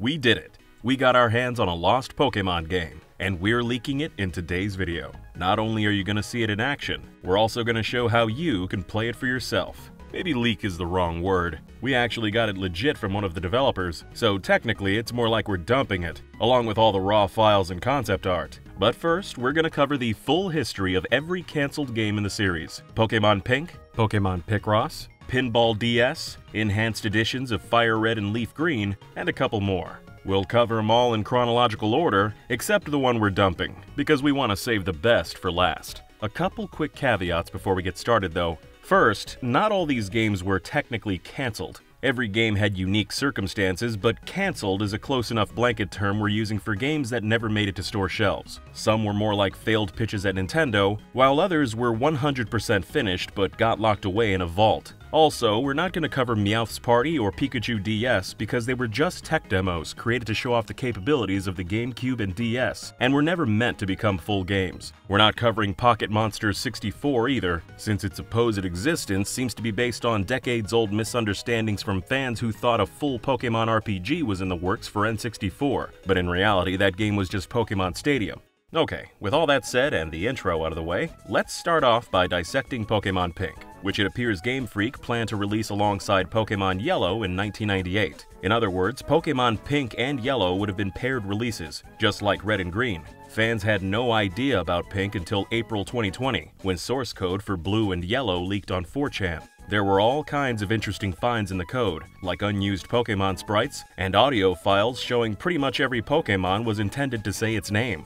We did it! We got our hands on a lost Pokemon game, and we're leaking it in today's video. Not only are you going to see it in action, we're also going to show how you can play it for yourself. Maybe leak is the wrong word. We actually got it legit from one of the developers, so technically it's more like we're dumping it, along with all the raw files and concept art. But first, we're going to cover the full history of every cancelled game in the series. Pokemon Pink, Pokemon Picross, Pinball DS, enhanced editions of Fire Red and Leaf Green, and a couple more. We'll cover them all in chronological order, except the one we're dumping, because we want to save the best for last. A couple quick caveats before we get started though. First, not all these games were technically cancelled. Every game had unique circumstances, but cancelled is a close enough blanket term we're using for games that never made it to store shelves. Some were more like failed pitches at Nintendo, while others were 100% finished but got locked away in a vault. Also, we're not going to cover Meowth's Party or Pikachu DS because they were just tech demos created to show off the capabilities of the GameCube and DS, and were never meant to become full games. We're not covering Pocket Monsters 64 either, since its supposed existence seems to be based on decades-old misunderstandings from fans who thought a full Pokemon RPG was in the works for N64, but in reality that game was just Pokemon Stadium. Okay, with all that said and the intro out of the way, let's start off by dissecting Pokemon Pink, which it appears Game Freak planned to release alongside Pokemon Yellow in 1998. In other words, Pokemon Pink and Yellow would have been paired releases, just like Red and Green. Fans had no idea about Pink until April 2020, when source code for Blue and Yellow leaked on 4chan. There were all kinds of interesting finds in the code, like unused Pokemon sprites, and audio files showing pretty much every Pokemon was intended to say its name.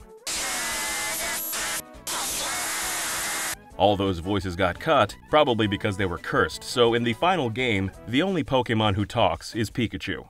All those voices got cut, probably because they were cursed, so in the final game, the only Pokemon who talks is Pikachu.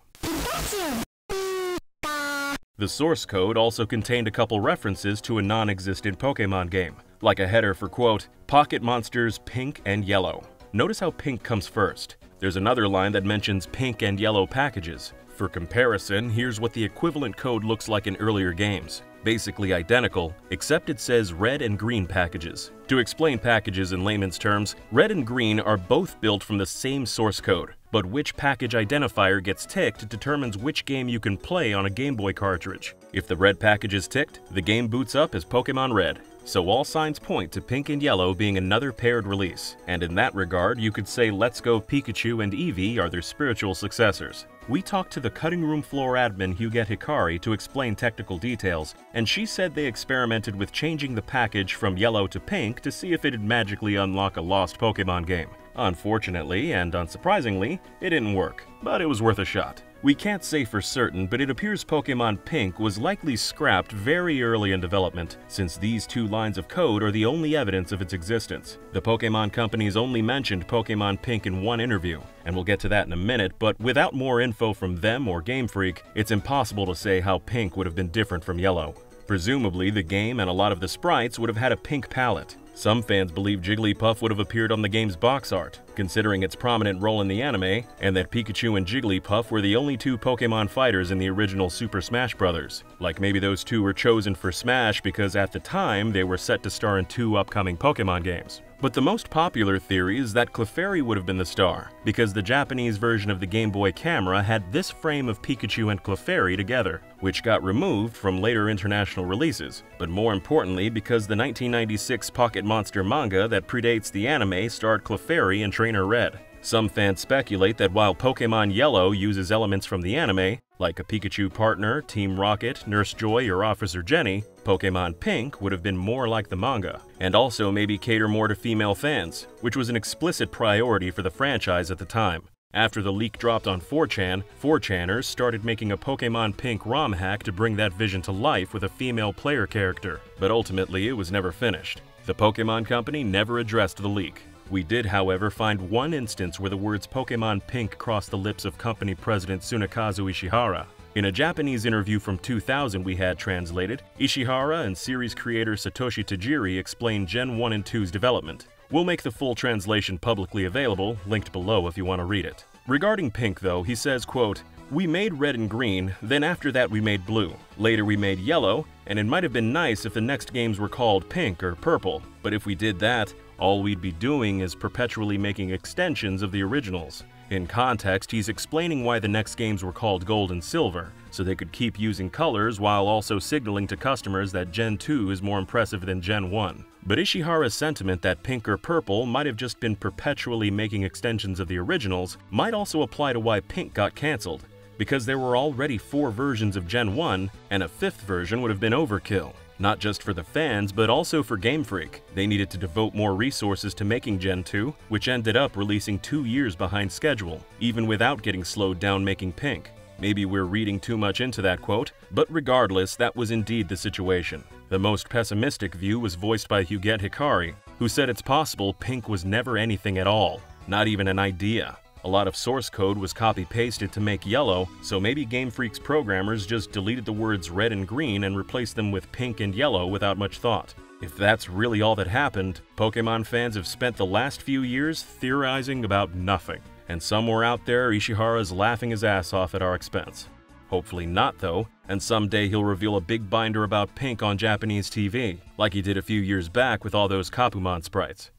The source code also contained a couple references to a non-existent Pokemon game, like a header for quote, Pocket Monsters Pink and Yellow. Notice how Pink comes first. There's another line that mentions pink and yellow packages. For comparison, here's what the equivalent code looks like in earlier games basically identical, except it says red and green packages. To explain packages in layman's terms, red and green are both built from the same source code, but which package identifier gets ticked determines which game you can play on a Game Boy cartridge. If the red package is ticked, the game boots up as Pokemon Red. So all signs point to Pink and Yellow being another paired release, and in that regard you could say Let's Go Pikachu and Eevee are their spiritual successors. We talked to the cutting room floor admin Huguette Hikari to explain technical details, and she said they experimented with changing the package from yellow to pink to see if it'd magically unlock a lost Pokemon game. Unfortunately, and unsurprisingly, it didn't work, but it was worth a shot. We can't say for certain, but it appears Pokemon Pink was likely scrapped very early in development, since these two lines of code are the only evidence of its existence. The Pokemon companies only mentioned Pokemon Pink in one interview, and we'll get to that in a minute, but without more info from them or Game Freak, it's impossible to say how Pink would have been different from Yellow. Presumably, the game and a lot of the sprites would have had a pink palette. Some fans believe Jigglypuff would have appeared on the game's box art, considering its prominent role in the anime, and that Pikachu and Jigglypuff were the only two Pokemon fighters in the original Super Smash Bros. Like maybe those two were chosen for Smash because at the time they were set to star in two upcoming Pokemon games. But the most popular theory is that Clefairy would have been the star, because the Japanese version of the Game Boy camera had this frame of Pikachu and Clefairy together, which got removed from later international releases, but more importantly because the 1996 Pocket Monster manga that predates the anime starred Clefairy and Trainer Red. Some fans speculate that while Pokemon Yellow uses elements from the anime, like a Pikachu partner, Team Rocket, Nurse Joy, or Officer Jenny, Pokemon Pink would have been more like the manga, and also maybe cater more to female fans, which was an explicit priority for the franchise at the time. After the leak dropped on 4chan, 4chaners started making a Pokemon Pink ROM hack to bring that vision to life with a female player character, but ultimately it was never finished. The Pokemon Company never addressed the leak, we did, however, find one instance where the words Pokemon Pink crossed the lips of company president Tsunekazu Ishihara. In a Japanese interview from 2000 we had translated, Ishihara and series creator Satoshi Tajiri explained Gen 1 and 2's development. We'll make the full translation publicly available, linked below if you want to read it. Regarding Pink though, he says, quote, we made red and green, then after that we made blue. Later we made yellow, and it might have been nice if the next games were called pink or purple, but if we did that, all we'd be doing is perpetually making extensions of the originals. In context, he's explaining why the next games were called Gold and Silver, so they could keep using colors while also signaling to customers that Gen 2 is more impressive than Gen 1. But Ishihara's sentiment that pink or purple might have just been perpetually making extensions of the originals might also apply to why pink got cancelled, because there were already four versions of Gen 1, and a fifth version would have been overkill. Not just for the fans, but also for Game Freak. They needed to devote more resources to making Gen 2, which ended up releasing two years behind schedule, even without getting slowed down making Pink. Maybe we're reading too much into that quote, but regardless, that was indeed the situation. The most pessimistic view was voiced by Huguette Hikari, who said it's possible Pink was never anything at all, not even an idea. A lot of source code was copy-pasted to make yellow, so maybe Game Freak's programmers just deleted the words red and green and replaced them with pink and yellow without much thought. If that's really all that happened, Pokemon fans have spent the last few years theorizing about nothing. And somewhere out there, Ishihara's laughing his ass off at our expense. Hopefully not though, and someday he'll reveal a big binder about pink on Japanese TV, like he did a few years back with all those Kapumon sprites.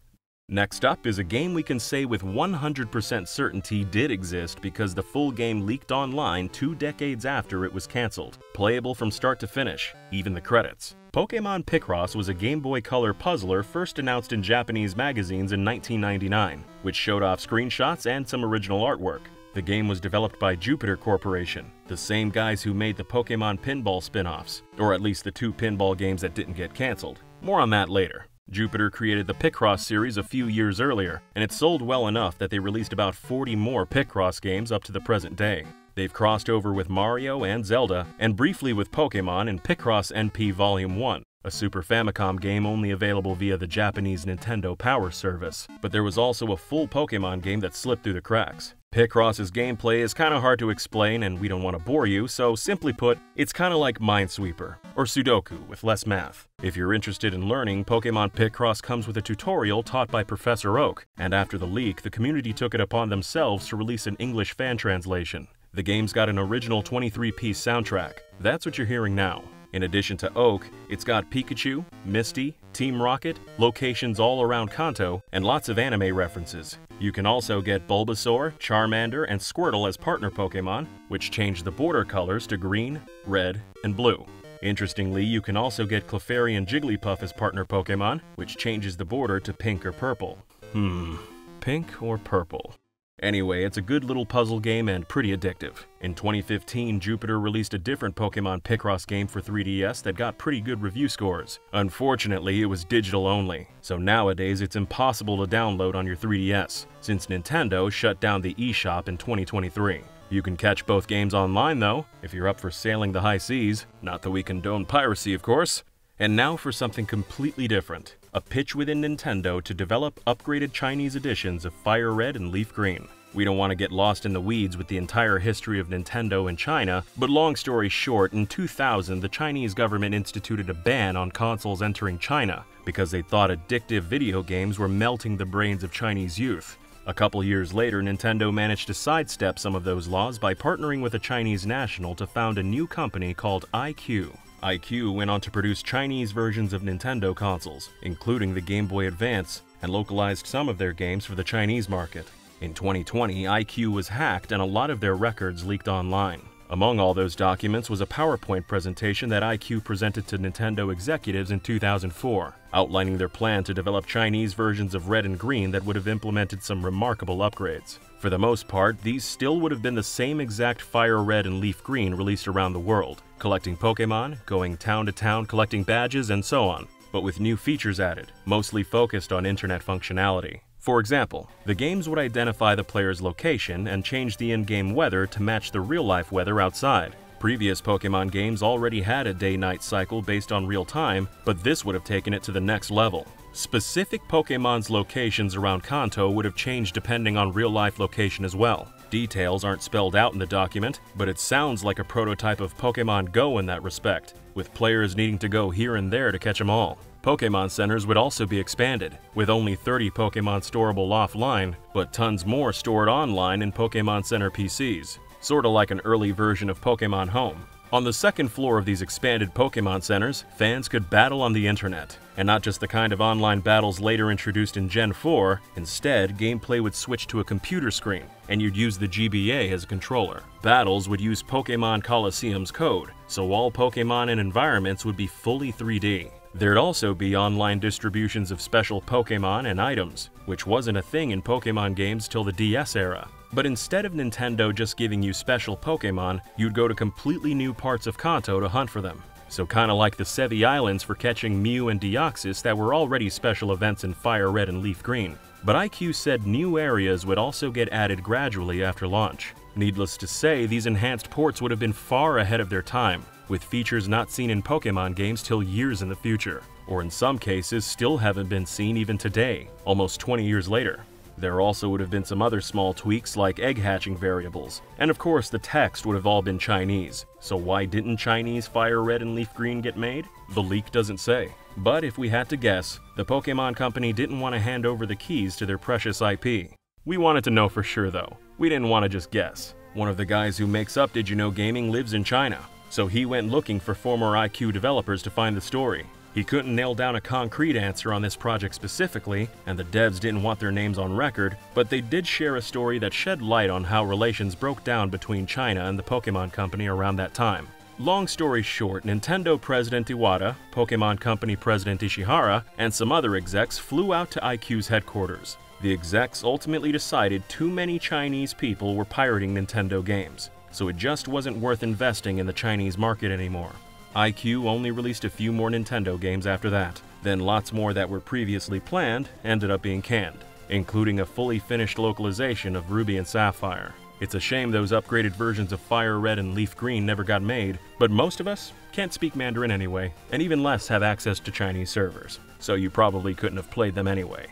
Next up is a game we can say with 100% certainty did exist because the full game leaked online two decades after it was cancelled, playable from start to finish, even the credits. Pokemon Picross was a Game Boy Color puzzler first announced in Japanese magazines in 1999, which showed off screenshots and some original artwork. The game was developed by Jupiter Corporation, the same guys who made the Pokemon Pinball spin-offs, or at least the two pinball games that didn't get cancelled. More on that later. Jupiter created the Picross series a few years earlier, and it sold well enough that they released about 40 more Picross games up to the present day. They've crossed over with Mario and Zelda, and briefly with Pokemon in Picross NP Volume 1, a Super Famicom game only available via the Japanese Nintendo Power Service. But there was also a full Pokemon game that slipped through the cracks. Picross's gameplay is kinda hard to explain and we don't want to bore you, so simply put, it's kinda like Minesweeper, or Sudoku with less math. If you're interested in learning, Pokemon Picross comes with a tutorial taught by Professor Oak, and after the leak, the community took it upon themselves to release an English fan translation. The game's got an original 23-piece soundtrack. That's what you're hearing now. In addition to Oak, it's got Pikachu, Misty, Team Rocket, locations all around Kanto, and lots of anime references. You can also get Bulbasaur, Charmander, and Squirtle as partner Pokemon, which change the border colors to green, red, and blue. Interestingly, you can also get Clefairy and Jigglypuff as partner Pokemon, which changes the border to pink or purple. Hmm, pink or purple? Anyway, it's a good little puzzle game and pretty addictive. In 2015, Jupiter released a different Pokemon Picross game for 3DS that got pretty good review scores. Unfortunately, it was digital only, so nowadays it's impossible to download on your 3DS, since Nintendo shut down the eShop in 2023. You can catch both games online though, if you're up for sailing the high seas. Not that we condone piracy, of course. And now for something completely different a pitch within Nintendo to develop upgraded Chinese editions of Fire Red and Leaf Green. We don't want to get lost in the weeds with the entire history of Nintendo in China, but long story short, in 2000 the Chinese government instituted a ban on consoles entering China because they thought addictive video games were melting the brains of Chinese youth. A couple years later, Nintendo managed to sidestep some of those laws by partnering with a Chinese national to found a new company called iQue. iQue went on to produce Chinese versions of Nintendo consoles, including the Game Boy Advance, and localized some of their games for the Chinese market. In 2020, iQue was hacked and a lot of their records leaked online. Among all those documents was a PowerPoint presentation that iQue presented to Nintendo executives in 2004, outlining their plan to develop Chinese versions of Red and Green that would have implemented some remarkable upgrades. For the most part, these still would have been the same exact Fire Red and Leaf Green released around the world, collecting Pokemon, going town to town collecting badges, and so on, but with new features added, mostly focused on internet functionality. For example, the games would identify the player's location and change the in-game weather to match the real-life weather outside. Previous Pokemon games already had a day-night cycle based on real time, but this would have taken it to the next level. Specific Pokemon's locations around Kanto would have changed depending on real-life location as well. Details aren't spelled out in the document, but it sounds like a prototype of Pokemon Go in that respect, with players needing to go here and there to catch them all. Pokemon Centers would also be expanded, with only 30 Pokemon storable offline, but tons more stored online in Pokemon Center PCs, sorta like an early version of Pokemon Home. On the second floor of these expanded Pokemon centers, fans could battle on the internet. And not just the kind of online battles later introduced in Gen 4, instead, gameplay would switch to a computer screen, and you'd use the GBA as a controller. Battles would use Pokemon Colosseum's code, so all Pokemon and environments would be fully 3D. There'd also be online distributions of special Pokemon and items, which wasn't a thing in Pokemon games till the DS era. But instead of Nintendo just giving you special Pokemon, you'd go to completely new parts of Kanto to hunt for them. So kinda like the Sevii Islands for catching Mew and Deoxys that were already special events in Fire Red and Leaf Green. But iQue said new areas would also get added gradually after launch. Needless to say, these enhanced ports would have been far ahead of their time, with features not seen in Pokemon games till years in the future, or in some cases still haven't been seen even today, almost 20 years later. There also would have been some other small tweaks like egg hatching variables, and of course the text would have all been Chinese. So why didn't Chinese Fire Red and Leaf Green get made? The leak doesn't say. But if we had to guess, the Pokemon Company didn't want to hand over the keys to their precious IP. We wanted to know for sure though. We didn't want to just guess. One of the guys who makes up Did You Know Gaming lives in China, so he went looking for former iQue developers to find the story. He couldn't nail down a concrete answer on this project specifically, and the devs didn't want their names on record, but they did share a story that shed light on how relations broke down between China and the Pokemon Company around that time. Long story short, Nintendo President Iwata, Pokemon Company President Ishihara, and some other execs flew out to iQue's headquarters. The execs ultimately decided too many Chinese people were pirating Nintendo games so it just wasn't worth investing in the Chinese market anymore. iQue only released a few more Nintendo games after that. Then lots more that were previously planned ended up being canned, including a fully finished localization of Ruby and Sapphire. It's a shame those upgraded versions of Fire Red and Leaf Green never got made, but most of us can't speak Mandarin anyway, and even less have access to Chinese servers, so you probably couldn't have played them anyway.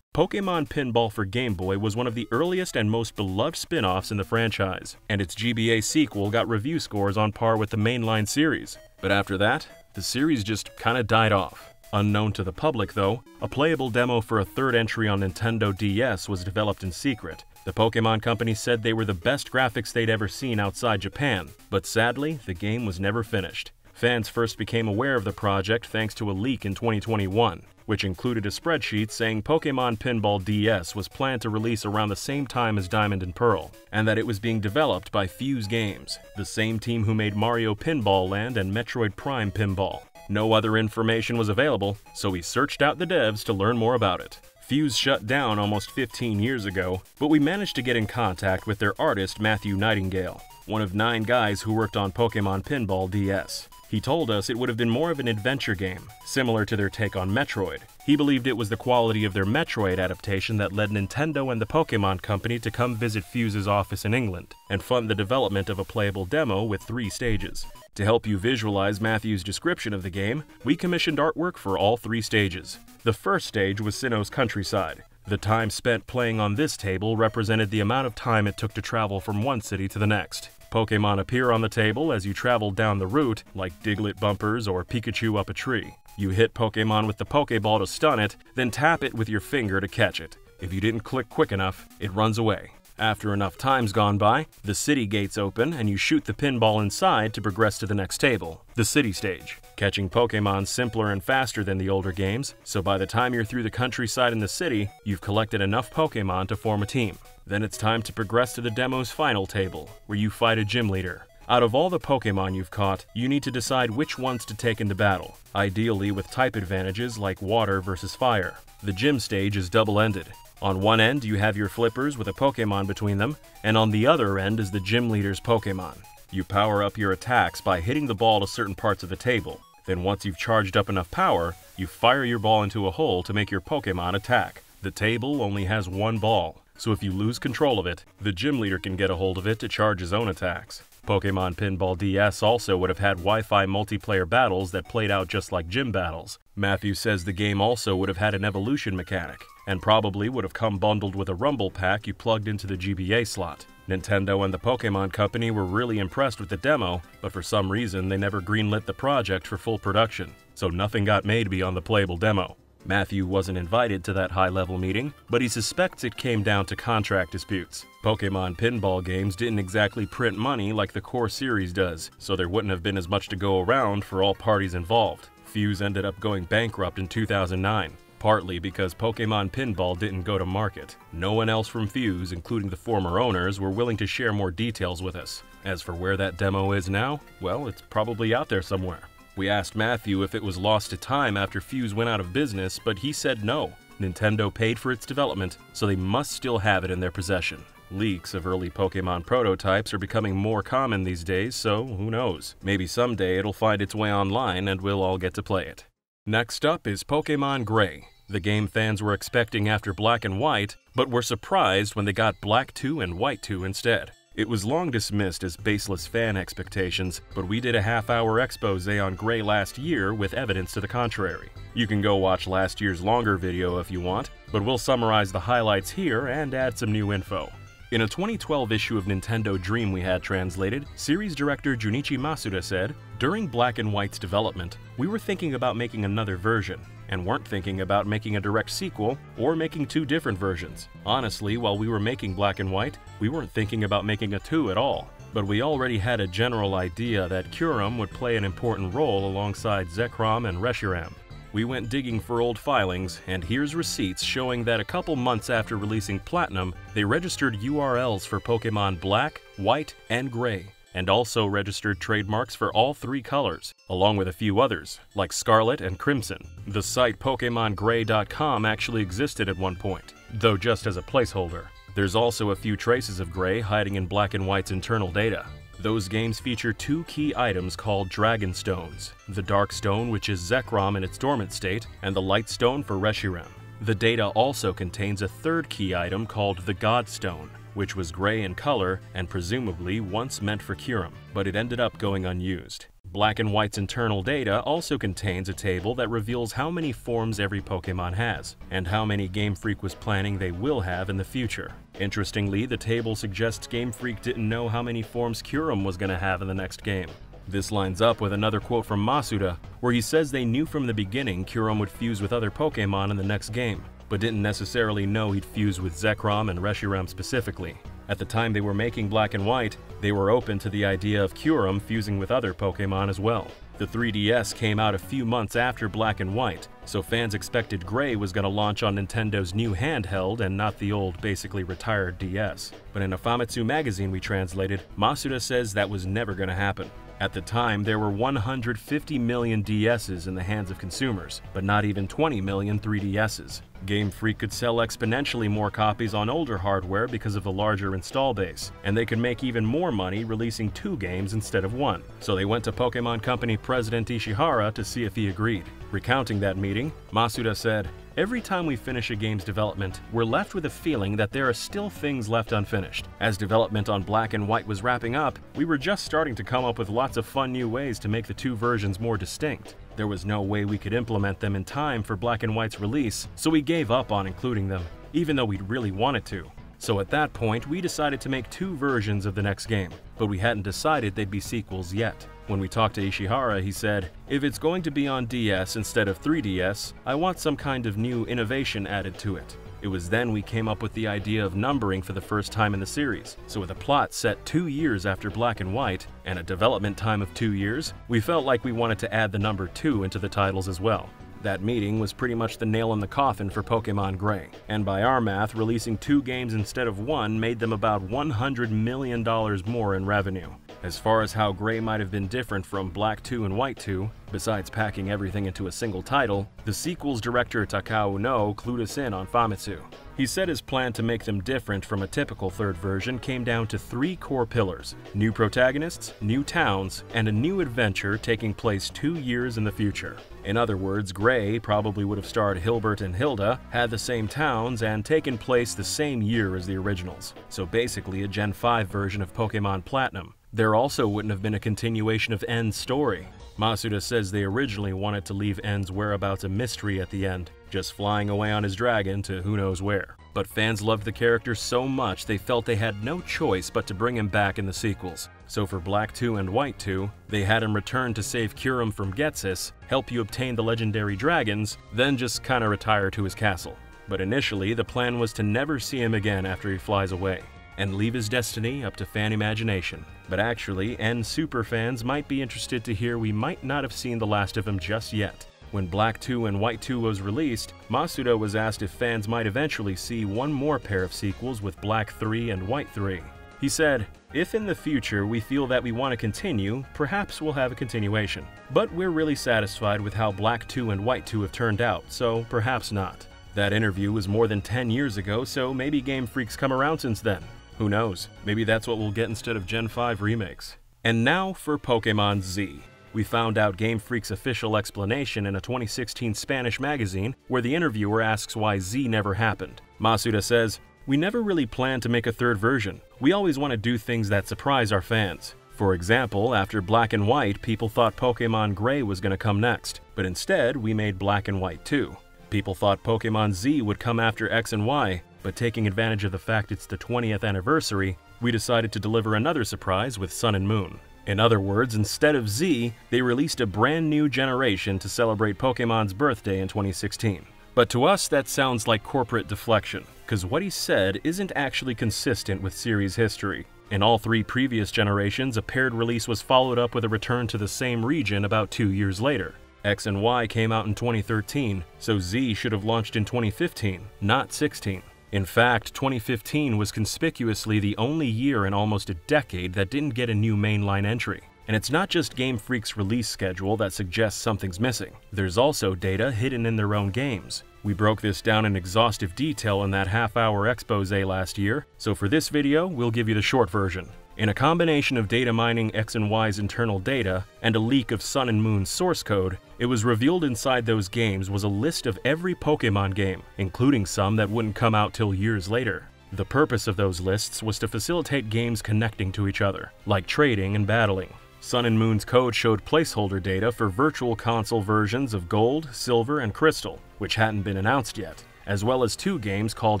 Pokemon Pinball for Game Boy was one of the earliest and most beloved spin offs in the franchise, and its GBA sequel got review scores on par with the mainline series. But after that, the series just kinda died off. Unknown to the public, though, a playable demo for a third entry on Nintendo DS was developed in secret. The Pokemon Company said they were the best graphics they'd ever seen outside Japan, but sadly, the game was never finished. Fans first became aware of the project thanks to a leak in 2021 which included a spreadsheet saying Pokemon Pinball DS was planned to release around the same time as Diamond and Pearl, and that it was being developed by Fuse Games, the same team who made Mario Pinball Land and Metroid Prime Pinball. No other information was available, so we searched out the devs to learn more about it. Fuse shut down almost 15 years ago, but we managed to get in contact with their artist Matthew Nightingale, one of nine guys who worked on Pokemon Pinball DS. He told us it would have been more of an adventure game, similar to their take on Metroid. He believed it was the quality of their Metroid adaptation that led Nintendo and the Pokemon Company to come visit Fuse's office in England and fund the development of a playable demo with three stages. To help you visualize Matthew's description of the game, we commissioned artwork for all three stages. The first stage was Sinnoh's countryside. The time spent playing on this table represented the amount of time it took to travel from one city to the next. Pokemon appear on the table as you travel down the route, like Diglett bumpers or Pikachu up a tree. You hit Pokemon with the Pokeball to stun it, then tap it with your finger to catch it. If you didn't click quick enough, it runs away. After enough time's gone by, the city gates open and you shoot the pinball inside to progress to the next table, the city stage. Catching Pokemon simpler and faster than the older games, so by the time you're through the countryside and the city, you've collected enough Pokemon to form a team. Then it's time to progress to the demo's final table, where you fight a gym leader. Out of all the Pokemon you've caught, you need to decide which ones to take into battle, ideally with type advantages like water versus fire. The gym stage is double-ended. On one end, you have your flippers with a Pokemon between them, and on the other end is the gym leader's Pokemon. You power up your attacks by hitting the ball to certain parts of the table. Then once you've charged up enough power, you fire your ball into a hole to make your Pokemon attack. The table only has one ball, so if you lose control of it, the gym leader can get a hold of it to charge his own attacks. Pokemon Pinball DS also would have had Wi-Fi multiplayer battles that played out just like gym battles. Matthew says the game also would have had an evolution mechanic, and probably would have come bundled with a rumble pack you plugged into the GBA slot. Nintendo and the Pokemon Company were really impressed with the demo, but for some reason they never greenlit the project for full production, so nothing got made beyond the playable demo. Matthew wasn't invited to that high level meeting, but he suspects it came down to contract disputes. Pokemon pinball games didn't exactly print money like the core series does, so there wouldn't have been as much to go around for all parties involved. Fuse ended up going bankrupt in 2009, partly because Pokemon Pinball didn't go to market. No one else from Fuse, including the former owners, were willing to share more details with us. As for where that demo is now, well, it's probably out there somewhere. We asked Matthew if it was lost to time after Fuse went out of business, but he said no. Nintendo paid for its development, so they must still have it in their possession. Leaks of early Pokemon prototypes are becoming more common these days, so who knows? Maybe someday it'll find its way online and we'll all get to play it. Next up is Pokemon Gray, the game fans were expecting after Black and White, but were surprised when they got Black 2 and White 2 instead. It was long dismissed as baseless fan expectations, but we did a half hour expose on Gray last year with evidence to the contrary. You can go watch last year's longer video if you want, but we'll summarize the highlights here and add some new info. In a 2012 issue of Nintendo Dream we had translated, series director Junichi Masuda said, During Black and White's development, we were thinking about making another version, and weren't thinking about making a direct sequel or making two different versions. Honestly, while we were making Black and White, we weren't thinking about making a 2 at all. But we already had a general idea that Kyurem would play an important role alongside Zekrom and Reshiram. We went digging for old filings, and here's receipts showing that a couple months after releasing Platinum, they registered URLs for Pokemon Black, White, and Gray, and also registered trademarks for all three colors, along with a few others, like Scarlet and Crimson. The site PokemonGray.com actually existed at one point, though just as a placeholder. There's also a few traces of Gray hiding in Black and White's internal data. Those games feature two key items called Dragon Stones, the Dark Stone which is Zekrom in its dormant state, and the Light Stone for Reshiram. The data also contains a third key item called the God Stone, which was gray in color and presumably once meant for Kyurem, but it ended up going unused. Black and White's internal data also contains a table that reveals how many forms every Pokemon has, and how many Game Freak was planning they will have in the future. Interestingly, the table suggests Game Freak didn't know how many forms Kyurem was going to have in the next game. This lines up with another quote from Masuda, where he says they knew from the beginning Kyurem would fuse with other Pokemon in the next game, but didn't necessarily know he'd fuse with Zekrom and Reshiram specifically. At the time they were making Black and White, they were open to the idea of Kyurem fusing with other Pokemon as well. The 3DS came out a few months after Black and White, so fans expected Gray was going to launch on Nintendo's new handheld and not the old, basically retired DS. But in a Famitsu magazine we translated, Masuda says that was never going to happen. At the time, there were 150 million DSs in the hands of consumers, but not even 20 million 3DSs. Game Freak could sell exponentially more copies on older hardware because of the larger install base, and they could make even more money releasing two games instead of one. So they went to Pokemon Company President Ishihara to see if he agreed. Recounting that meeting, Masuda said, Every time we finish a game's development, we're left with a feeling that there are still things left unfinished. As development on Black and White was wrapping up, we were just starting to come up with lots of fun new ways to make the two versions more distinct. There was no way we could implement them in time for Black and White's release, so we gave up on including them, even though we'd really wanted to. So at that point, we decided to make two versions of the next game, but we hadn't decided they'd be sequels yet. When we talked to Ishihara, he said, If it's going to be on DS instead of 3DS, I want some kind of new innovation added to it. It was then we came up with the idea of numbering for the first time in the series. So with a plot set two years after Black and White, and a development time of two years, we felt like we wanted to add the number 2 into the titles as well. That meeting was pretty much the nail in the coffin for Pokemon Gray, and by our math, releasing two games instead of one made them about $100 million more in revenue. As far as how Gray might have been different from Black 2 and White 2, besides packing everything into a single title, the sequel's director Takao Unno clued us in on Famitsu. He said his plan to make them different from a typical third version came down to three core pillars new protagonists, new towns, and a new adventure taking place two years in the future. In other words, Gray probably would have starred Hilbert and Hilda, had the same towns, and taken place the same year as the originals. So basically a Gen 5 version of Pokemon Platinum. There also wouldn't have been a continuation of N's story. Masuda says they originally wanted to leave N's whereabouts a mystery at the end, just flying away on his dragon to who knows where. But fans loved the character so much they felt they had no choice but to bring him back in the sequels. So for Black 2 and White 2, they had him return to save Kyurem from Ghetsis, help you obtain the legendary dragons, then just kinda retire to his castle. But initially, the plan was to never see him again after he flies away and leave his destiny up to fan imagination. But actually, N super fans might be interested to hear we might not have seen the last of him just yet. When Black 2 and White 2 was released, Masuda was asked if fans might eventually see one more pair of sequels with Black 3 and White 3. He said, if in the future we feel that we want to continue, perhaps we'll have a continuation. But we're really satisfied with how Black 2 and White 2 have turned out, so perhaps not. That interview was more than 10 years ago, so maybe Game Freak's come around since then. Who knows? Maybe that's what we'll get instead of Gen 5 remakes. And now for Pokemon Z. We found out Game Freak's official explanation in a 2016 Spanish magazine where the interviewer asks why Z never happened. Masuda says, We never really planned to make a third version. We always want to do things that surprise our fans. For example, after Black and White, people thought Pokemon Gray was going to come next, but instead we made Black and White 2. People thought Pokemon Z would come after X and Y, but taking advantage of the fact it's the 20th anniversary, we decided to deliver another surprise with Sun and Moon. In other words, instead of Z, they released a brand new generation to celebrate Pokemon's birthday in 2016. But to us, that sounds like corporate deflection, because what he said isn't actually consistent with series history. In all three previous generations, a paired release was followed up with a return to the same region about two years later. X and Y came out in 2013, so Z should have launched in 2015, not 16. In fact, 2015 was conspicuously the only year in almost a decade that didn't get a new mainline entry. And it's not just Game Freak's release schedule that suggests something's missing. There's also data hidden in their own games. We broke this down in exhaustive detail in that half-hour expose last year, so for this video, we'll give you the short version. In a combination of data mining X and Y's internal data and a leak of Sun and Moon's source code, it was revealed inside those games was a list of every Pokemon game, including some that wouldn't come out till years later. The purpose of those lists was to facilitate games connecting to each other, like trading and battling. Sun and Moon's code showed placeholder data for virtual console versions of Gold, Silver, and Crystal, which hadn't been announced yet, as well as two games called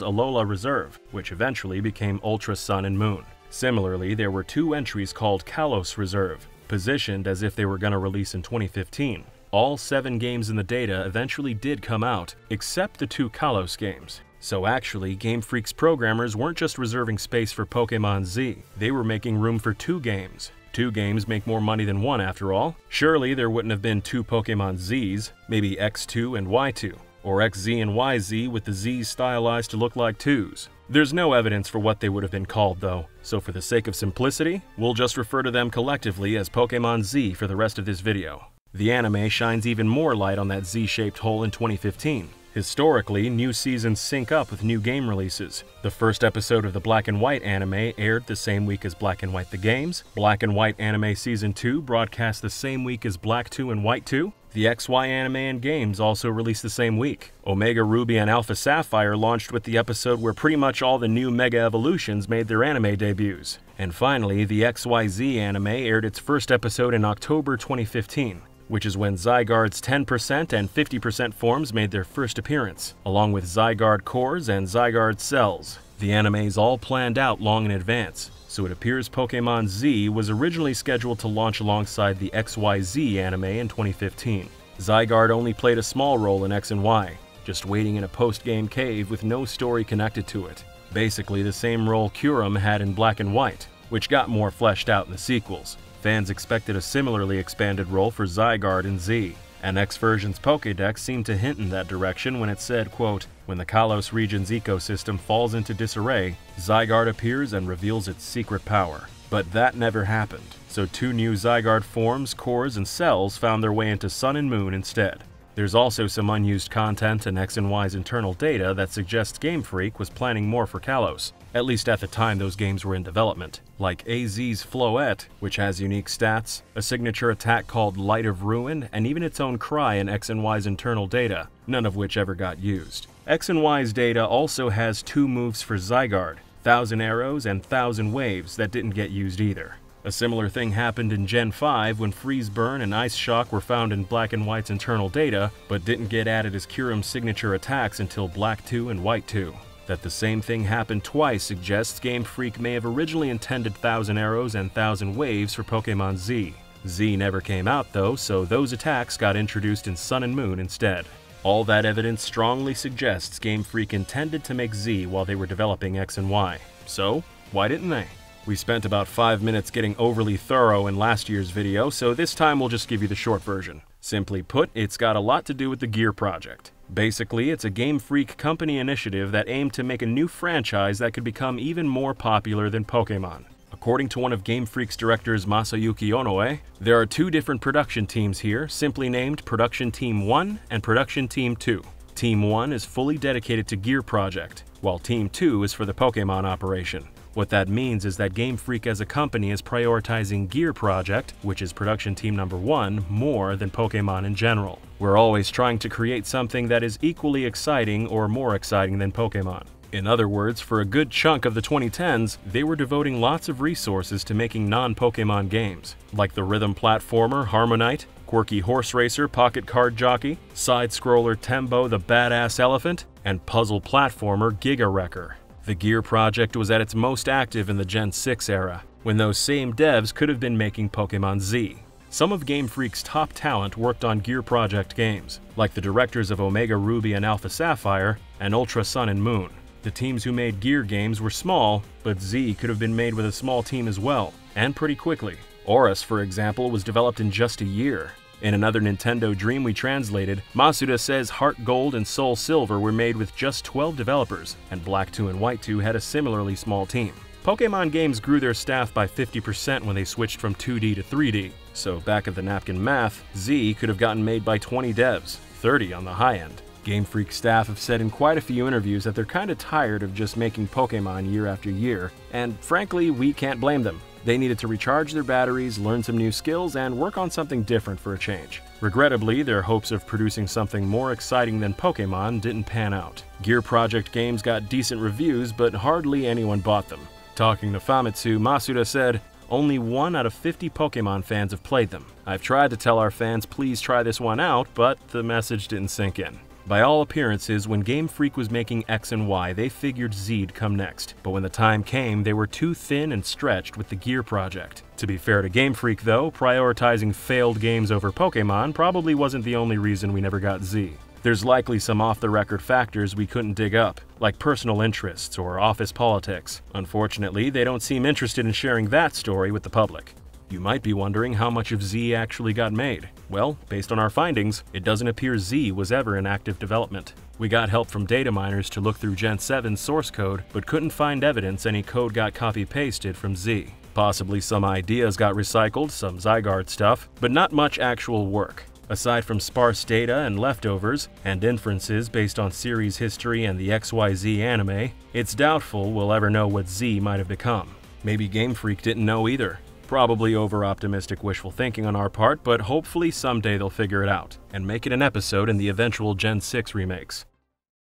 Alola Reserve, which eventually became Ultra Sun and Moon. Similarly, there were two entries called Kalos Reserve, positioned as if they were going to release in 2015. All seven games in the data eventually did come out, except the two Kalos games. So actually, Game Freak's programmers weren't just reserving space for Pokemon Z, they were making room for two games. Two games make more money than one after all. Surely there wouldn't have been two Pokemon Zs, maybe X2 and Y2, or XZ and YZ with the Z's stylized to look like 2s. There's no evidence for what they would have been called though, so for the sake of simplicity, we'll just refer to them collectively as Pokemon Z for the rest of this video. The anime shines even more light on that Z-shaped hole in 2015. Historically, new seasons sync up with new game releases. The first episode of the Black and White anime aired the same week as Black and White the Games. Black and White anime season 2 broadcast the same week as Black 2 and White 2. The XY anime and games also released the same week. Omega Ruby and Alpha Sapphire launched with the episode where pretty much all the new Mega Evolutions made their anime debuts. And finally, the XYZ anime aired its first episode in October 2015 which is when Zygarde's 10% and 50% forms made their first appearance, along with Zygarde cores and Zygarde cells. The anime's all planned out long in advance, so it appears Pokemon Z was originally scheduled to launch alongside the XYZ anime in 2015. Zygarde only played a small role in X and Y, just waiting in a post-game cave with no story connected to it. Basically the same role Kyurem had in Black and White, which got more fleshed out in the sequels. Fans expected a similarly expanded role for Zygarde in Z, and X version's Pokédex seemed to hint in that direction when it said, quote, When the Kalos region's ecosystem falls into disarray, Zygarde appears and reveals its secret power. But that never happened, so two new Zygarde forms, cores, and cells found their way into Sun and Moon instead. There's also some unused content and X and Y's internal data that suggests Game Freak was planning more for Kalos, at least at the time those games were in development, like AZ's Floette, which has unique stats, a signature attack called Light of Ruin, and even its own cry in X and Y's internal data, none of which ever got used. X and Y's data also has two moves for Zygarde, Thousand Arrows and Thousand Waves that didn't get used either. A similar thing happened in Gen 5 when Freeze Burn and Ice Shock were found in Black and White's internal data, but didn't get added as Kyurem's signature attacks until Black 2 and White 2. That the same thing happened twice suggests Game Freak may have originally intended Thousand Arrows and Thousand Waves for Pokemon Z. Z never came out though, so those attacks got introduced in Sun and Moon instead. All that evidence strongly suggests Game Freak intended to make Z while they were developing X and Y. So, why didn't they? We spent about 5 minutes getting overly thorough in last year's video, so this time we'll just give you the short version. Simply put, it's got a lot to do with the Gear Project. Basically, it's a Game Freak company initiative that aimed to make a new franchise that could become even more popular than Pokemon. According to one of Game Freak's directors Masayuki Onoe, there are two different production teams here, simply named Production Team 1 and Production Team 2. Team 1 is fully dedicated to Gear Project, while Team 2 is for the Pokemon operation. What that means is that Game Freak as a company is prioritizing Gear Project, which is production team number 1, more than Pokemon in general. We're always trying to create something that is equally exciting or more exciting than Pokemon. In other words, for a good chunk of the 2010s, they were devoting lots of resources to making non-Pokemon games, like the rhythm platformer HarmoKnight, quirky horse racer Pocket Card Jockey, side-scroller Tembo the Badass Elephant, and puzzle platformer Giga Wrecker. The Gear project was at its most active in the Gen 6 era, when those same devs could have been making Pokemon Z. Some of Game Freak's top talent worked on Gear Project games, like the directors of Omega Ruby and Alpha Sapphire, and Ultra Sun and Moon. The teams who made Gear games were small, but Z could have been made with a small team as well, and pretty quickly. ORAS, for example, was developed in just a year. In another Nintendo Dream we translated, Masuda says Heart Gold and Soul Silver were made with just 12 developers, and Black 2 and White 2 had a similarly small team. Pokemon games grew their staff by 50% when they switched from 2D to 3D, so back of the napkin math, Z could have gotten made by 20 devs, 30 on the high end. Game Freak staff have said in quite a few interviews that they're kinda tired of just making Pokemon year after year, and frankly, we can't blame them. They needed to recharge their batteries, learn some new skills, and work on something different for a change. Regrettably, their hopes of producing something more exciting than Pokemon didn't pan out. Gear Project games got decent reviews, but hardly anyone bought them. Talking to Famitsu, Masuda said, only one out of 50 Pokemon fans have played them. I've tried to tell our fans please try this one out, but the message didn't sink in. By all appearances, when Game Freak was making X and Y, they figured Z'd come next, but when the time came, they were too thin and stretched with the Gear project. To be fair to Game Freak though, prioritizing failed games over Pokemon probably wasn't the only reason we never got Z. There's likely some off-the-record factors we couldn't dig up, like personal interests or office politics. Unfortunately, they don't seem interested in sharing that story with the public. You might be wondering how much of Z actually got made. Well, based on our findings, it doesn't appear Z was ever in active development. We got help from data miners to look through Gen 7's source code, but couldn't find evidence any code got copy-pasted from Z. Possibly some ideas got recycled, some Zygarde stuff, but not much actual work. Aside from sparse data and leftovers, and inferences based on series history and the XYZ anime, it's doubtful we'll ever know what Z might have become. Maybe Game Freak didn't know either. Probably over optimistic wishful thinking on our part, but hopefully someday they'll figure it out and make it an episode in the eventual Gen 6 remakes.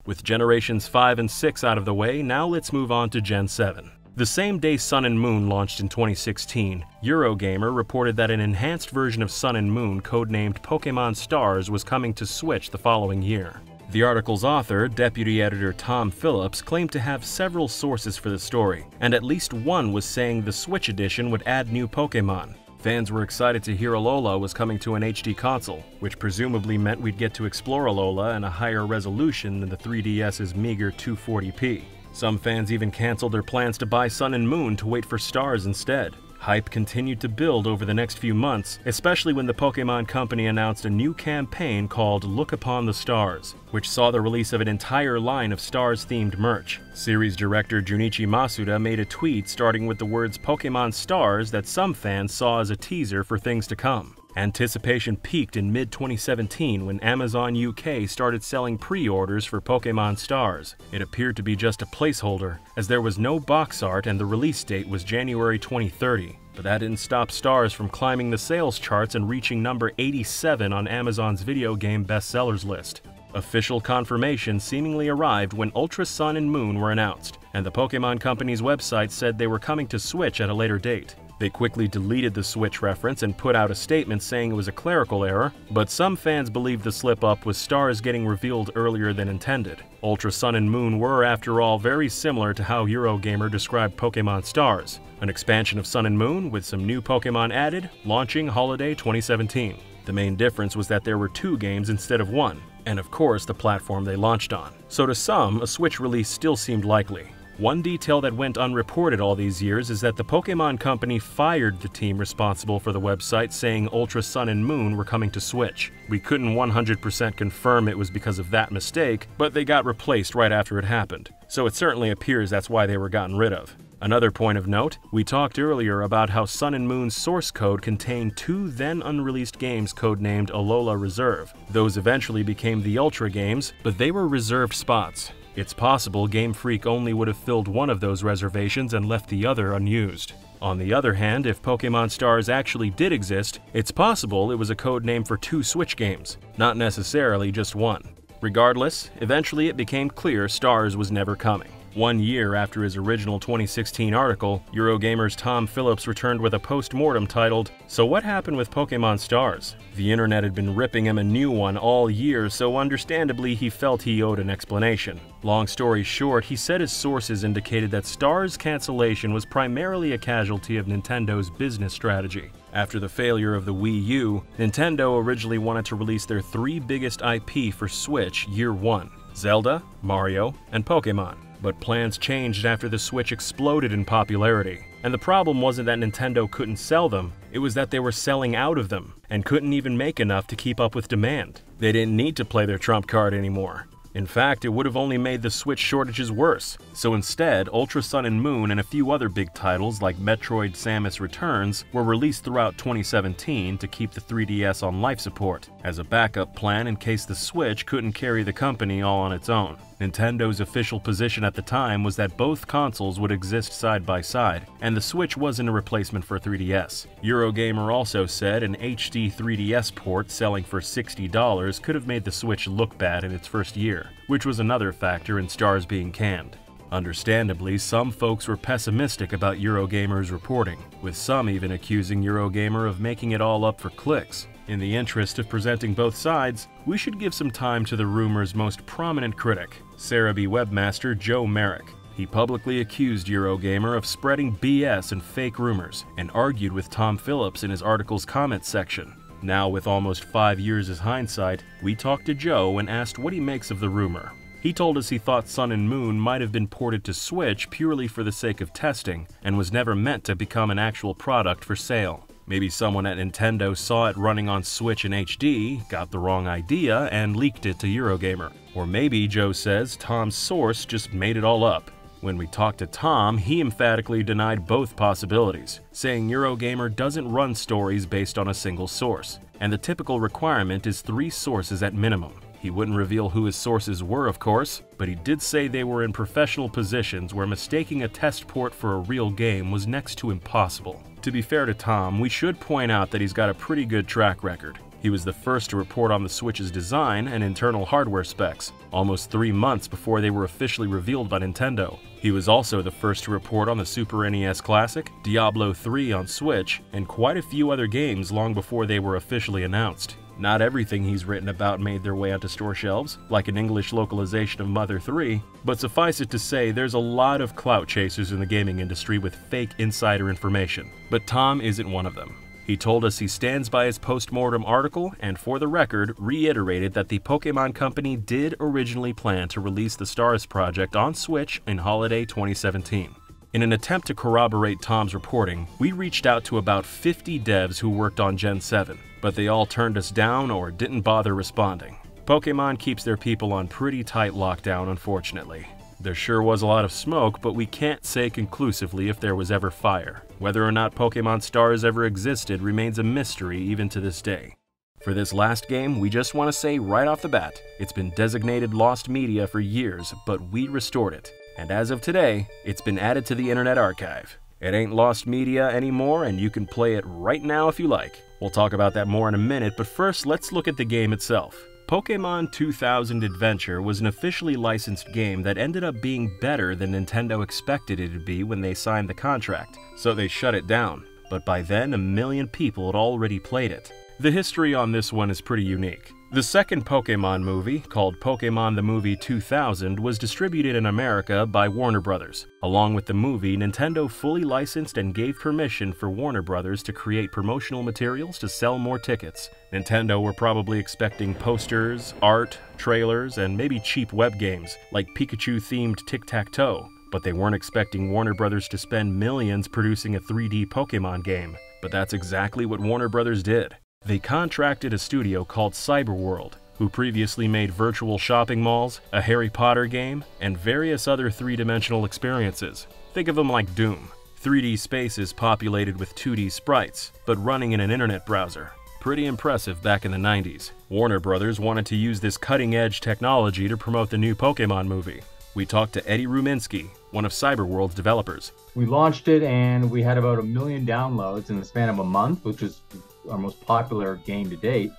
With generations 5 and 6 out of the way, now let's move on to Gen 7. The same day Sun and Moon launched in 2016, Eurogamer reported that an enhanced version of Sun and Moon codenamed Pokemon Stars was coming to Switch the following year. The article's author, deputy editor Tom Phillips, claimed to have several sources for the story, and at least one was saying the Switch edition would add new Pokemon. Fans were excited to hear Alola was coming to an HD console, which presumably meant we'd get to explore Alola in a higher resolution than the 3DS's meager 240p. Some fans even canceled their plans to buy Sun and Moon to wait for Stars instead. Hype continued to build over the next few months, especially when the Pokemon Company announced a new campaign called Look Upon the Stars, which saw the release of an entire line of Stars-themed merch. Series director Junichi Masuda made a tweet starting with the words Pokemon Stars that some fans saw as a teaser for things to come. Anticipation peaked in mid 2017 when Amazon UK started selling pre orders for Pokemon Stars. It appeared to be just a placeholder, as there was no box art and the release date was January 2030. But that didn't stop Stars from climbing the sales charts and reaching number 87 on Amazon's video game bestsellers list. Official confirmation seemingly arrived when Ultra Sun and Moon were announced, and the Pokemon Company's website said they were coming to Switch at a later date. They quickly deleted the Switch reference and put out a statement saying it was a clerical error, but some fans believe the slip up was stars getting revealed earlier than intended. Ultra Sun and Moon were, after all, very similar to how Eurogamer described Pokemon Stars, an expansion of Sun and Moon with some new Pokemon added, launching holiday 2017. The main difference was that there were two games instead of one, and of course the platform they launched on. So to some, a Switch release still seemed likely. One detail that went unreported all these years is that the Pokemon Company fired the team responsible for the website saying Ultra Sun and Moon were coming to Switch. We couldn't 100% confirm it was because of that mistake, but they got replaced right after it happened. So it certainly appears that's why they were gotten rid of. Another point of note, we talked earlier about how Sun and Moon's source code contained two then unreleased games codenamed Alola Reserve. Those eventually became the Ultra games, but they were reserved spots. It's possible Game Freak only would have filled one of those reservations and left the other unused. On the other hand, if Pokemon Stars actually did exist, it's possible it was a code name for two Switch games, not necessarily just one. Regardless, eventually it became clear Stars was never coming. One year after his original 2016 article, Eurogamer's Tom Phillips returned with a post-mortem titled, So what happened with Pokemon Stars? The internet had been ripping him a new one all year, so understandably he felt he owed an explanation. Long story short, he said his sources indicated that Stars cancellation was primarily a casualty of Nintendo's business strategy. After the failure of the Wii U, Nintendo originally wanted to release their three biggest IP for Switch year one, Zelda, Mario, and Pokemon. But plans changed after the Switch exploded in popularity. And the problem wasn't that Nintendo couldn't sell them, it was that they were selling out of them, and couldn't even make enough to keep up with demand. They didn't need to play their trump card anymore. In fact, it would have only made the Switch shortages worse. So instead, Ultra Sun and Moon and a few other big titles like Metroid Samus Returns were released throughout 2017 to keep the 3DS on life support, as a backup plan in case the Switch couldn't carry the company all on its own. Nintendo's official position at the time was that both consoles would exist side by side, and the Switch wasn't a replacement for 3DS. Eurogamer also said an HD 3DS port selling for $60 could have made the Switch look bad in its first year, which was another factor in Stars being canned. Understandably, some folks were pessimistic about Eurogamer's reporting, with some even accusing Eurogamer of making it all up for clicks. In the interest of presenting both sides, we should give some time to the rumor's most prominent critic, Serebii webmaster Joe Merrick. He publicly accused Eurogamer of spreading BS and fake rumors, and argued with Tom Phillips in his article's comments section. Now, with almost five years as hindsight, we talked to Joe and asked what he makes of the rumor. He told us he thought Sun and Moon might have been ported to Switch purely for the sake of testing, and was never meant to become an actual product for sale. Maybe someone at Nintendo saw it running on Switch in HD, got the wrong idea, and leaked it to Eurogamer. Or maybe, Joe says, Tom's source just made it all up. When we talked to Tom, he emphatically denied both possibilities, saying Eurogamer doesn't run stories based on a single source, and the typical requirement is three sources at minimum. He wouldn't reveal who his sources were, of course, but he did say they were in professional positions where mistaking a test port for a real game was next to impossible. To be fair to Tom, we should point out that he's got a pretty good track record. He was the first to report on the Switch's design and internal hardware specs, almost three months before they were officially revealed by Nintendo. He was also the first to report on the Super NES Classic, Diablo 3 on Switch, and quite a few other games long before they were officially announced. Not everything he's written about made their way onto store shelves, like an English localization of Mother 3, but suffice it to say there's a lot of clout chasers in the gaming industry with fake insider information. But Tom isn't one of them. He told us he stands by his post-mortem article and for the record reiterated that the Pokemon Company did originally plan to release the Stars project on Switch in holiday 2017. In an attempt to corroborate Tom's reporting, we reached out to about 50 devs who worked on Gen 7, but they all turned us down or didn't bother responding. Pokemon keeps their people on pretty tight lockdown, unfortunately. There sure was a lot of smoke, but we can't say conclusively if there was ever fire. Whether or not Pokemon Stars ever existed remains a mystery even to this day. For this last game, we just want to say right off the bat, it's been designated lost media for years, but we restored it and as of today, it's been added to the Internet Archive. It ain't lost media anymore, and you can play it right now if you like. We'll talk about that more in a minute, but first, let's look at the game itself. Pokemon 2000 Adventure was an officially licensed game that ended up being better than Nintendo expected it to be when they signed the contract, so they shut it down. but by then a million people had already played it. The history on this one is pretty unique. The second Pokemon movie, called Pokemon the Movie 2000, was distributed in America by Warner Brothers. Along with the movie, Nintendo fully licensed and gave permission for Warner Brothers to create promotional materials to sell more tickets. Nintendo were probably expecting posters, art, trailers, and maybe cheap web games, like Pikachu-themed Tic-Tac-Toe, but they weren't expecting Warner Brothers to spend millions producing a 3D Pokemon game. But that's exactly what Warner Brothers did. They contracted a studio called Cyberworld, who previously made virtual shopping malls, a Harry Potter game, and various other three-dimensional experiences. Think of them like Doom. 3D spaces populated with 2D sprites, but running in an internet browser. Pretty impressive back in the 90s. Warner Brothers wanted to use this cutting-edge technology to promote the new Pokemon movie. We talked to Eddie Ruminski, one of Cyberworld's developers. We launched it and we had about a million downloads in the span of a month, which was our most popular game to date.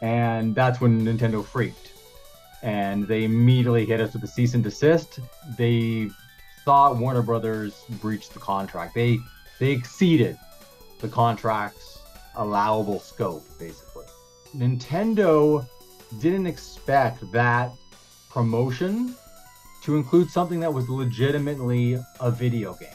And that's when Nintendo freaked. And they immediately hit us with a cease and desist. They thought Warner Brothers breached the contract. They they exceeded the contract's allowable scope, basically. Nintendo didn't expect that promotion to include something that was legitimately a video game.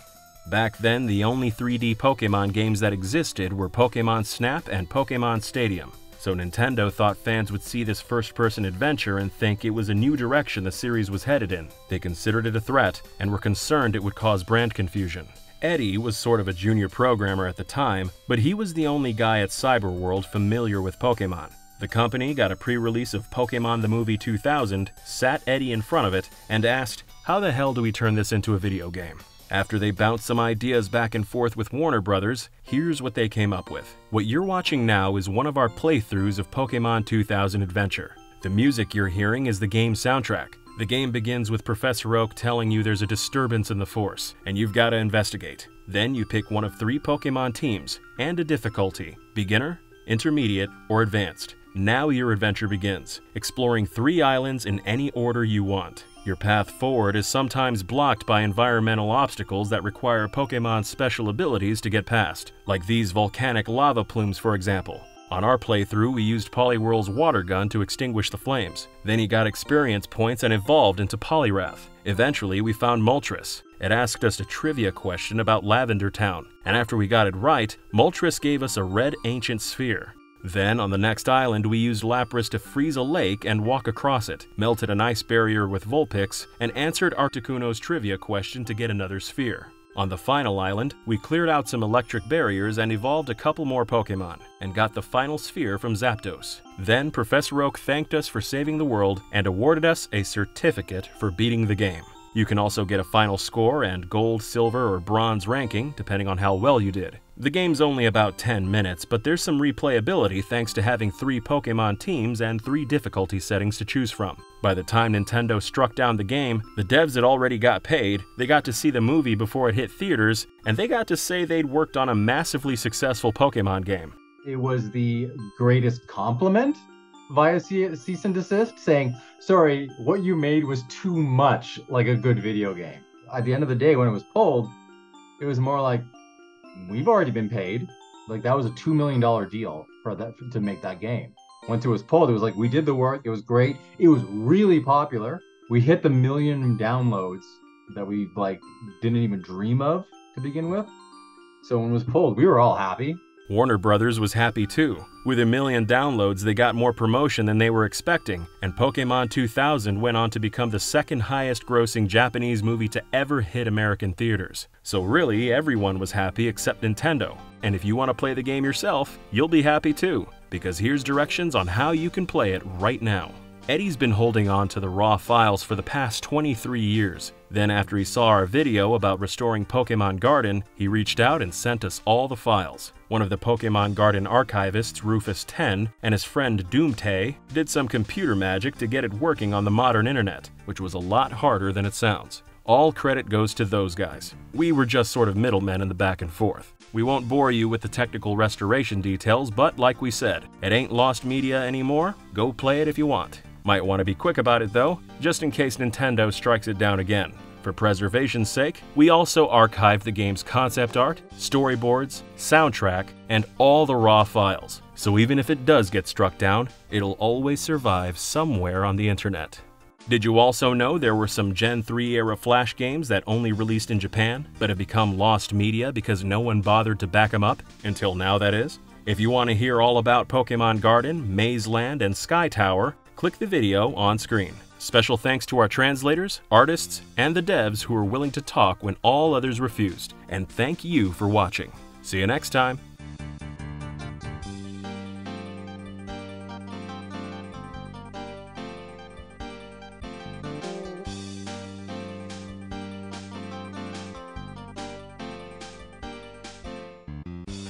Back then, the only 3D Pokemon games that existed were Pokemon Snap and Pokemon Stadium. So Nintendo thought fans would see this first-person adventure and think it was a new direction the series was headed in. They considered it a threat and were concerned it would cause brand confusion. Eddie was sort of a junior programmer at the time, but he was the only guy at Cyberworld familiar with Pokemon. The company got a pre-release of Pokemon the Movie 2000, sat Eddie in front of it, and asked, how the hell do we turn this into a video game? After they bounced some ideas back and forth with Warner Brothers, here's what they came up with. What you're watching now is one of our playthroughs of Pokemon 2000 Adventure. The music you're hearing is the game's soundtrack. The game begins with Professor Oak telling you there's a disturbance in the Force, and you've got to investigate. Then you pick one of three Pokemon teams, and a difficulty, beginner, intermediate, or advanced. Now your adventure begins, exploring three islands in any order you want. Your path forward is sometimes blocked by environmental obstacles that require Pokemon's special abilities to get past, like these volcanic lava plumes for example. On our playthrough, we used Poliwhirl's water gun to extinguish the flames. Then he got experience points and evolved into Poliwrath. Eventually, we found Moltres. It asked us a trivia question about Lavender Town, and after we got it right, Moltres gave us a red ancient sphere. Then, on the next island, we used Lapras to freeze a lake and walk across it, melted an ice barrier with Vulpix, and answered Articuno's trivia question to get another sphere. On the final island, we cleared out some electric barriers and evolved a couple more Pokemon, and got the final sphere from Zapdos. Then Professor Oak thanked us for saving the world and awarded us a certificate for beating the game. You can also get a final score and gold, silver, or bronze ranking, depending on how well you did. The game's only about 10 minutes, but there's some replayability thanks to having three Pokemon teams and three difficulty settings to choose from. By the time Nintendo struck down the game, the devs had already got paid, they got to see the movie before it hit theaters, and they got to say they'd worked on a massively successful Pokemon game. It was the greatest compliment via cease and desist, saying, sorry, what you made was too much like a good video game. At the end of the day, when it was pulled, it was more like, we've already been paid. Like that was a $2 million deal for that to make that game. Once it was pulled, it was like, we did the work. It was great. It was really popular. We hit the million downloads that we like didn't even dream of to begin with. So when it was pulled, we were all happy. Warner Brothers was happy too. With a million downloads, they got more promotion than they were expecting, and Pokemon 2000 went on to become the second highest grossing Japanese movie to ever hit American theaters. So really, everyone was happy except Nintendo. And if you want to play the game yourself, you'll be happy too, because here's directions on how you can play it right now. Eddie's been holding on to the raw files for the past 23 years. Then after he saw our video about restoring Pokemon Garden, he reached out and sent us all the files. One of the Pokemon Garden archivists, Rufus 10, and his friend Doomtay did some computer magic to get it working on the modern internet, which was a lot harder than it sounds. All credit goes to those guys. We were just sort of middlemen in the back and forth. We won't bore you with the technical restoration details, but like we said, it ain't lost media anymore. Go play it if you want. Might want to be quick about it though, just in case Nintendo strikes it down again. For preservation's sake, we also archived the game's concept art, storyboards, soundtrack, and all the raw files. So even if it does get struck down, it'll always survive somewhere on the internet. Did you also know there were some Gen 3 era Flash games that only released in Japan, but have become lost media because no one bothered to back them up? Until now, that is. If you want to hear all about Pokemon Garden, Maze Land, and Sky Tower, click the video on screen. Special thanks to our translators, artists, and the devs who were willing to talk when all others refused. And thank you for watching. See you next time.